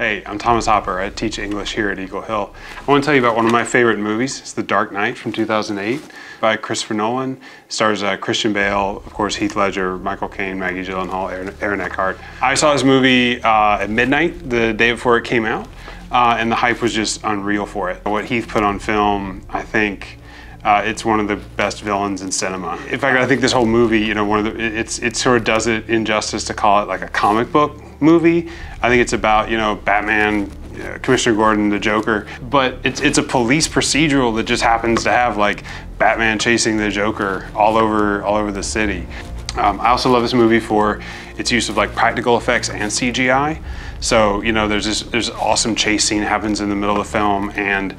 Hey, I'm Thomas Hopper. I teach English here at Eagle Hill. I want to tell you about one of my favorite movies. It's The Dark Knight from 2008 by Christopher Nolan. It stars uh, Christian Bale, of course, Heath Ledger, Michael Caine, Maggie Gyllenhaal, Aaron, Eckhart. I saw this movie uh, at midnight the day before it came out, uh, and the hype was just unreal for it. What Heath put on film, I think, uh, it's one of the best villains in cinema. In fact, I think this whole movie, you know, one of the, it's it sort of does it injustice to call it like a comic book movie. I think it's about you know Batman, uh, Commissioner Gordon, the Joker, but it's it's a police procedural that just happens to have like Batman chasing the Joker all over all over the city. Um, I also love this movie for its use of like practical effects and CGI. So you know, there's this there's awesome chase scene happens in the middle of the film, and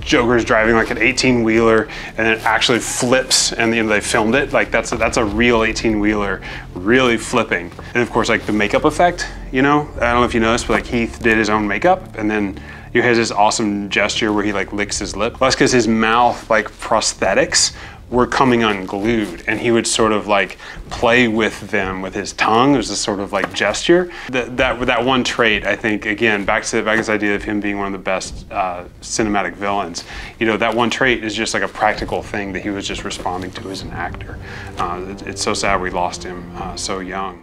Joker's driving like an 18 wheeler, and it actually flips, and you know, they filmed it. Like that's a, that's a real 18 wheeler, really flipping. And of course, like the makeup effect. You know, I don't know if you noticed, but like Heath did his own makeup, and then he has this awesome gesture where he like licks his lip. That's because his mouth like prosthetics were coming unglued and he would sort of like play with them with his tongue. It was a sort of like gesture. That, that, that one trait, I think, again, back to, back to this idea of him being one of the best uh, cinematic villains, you know, that one trait is just like a practical thing that he was just responding to as an actor. Uh, it, it's so sad we lost him uh, so young.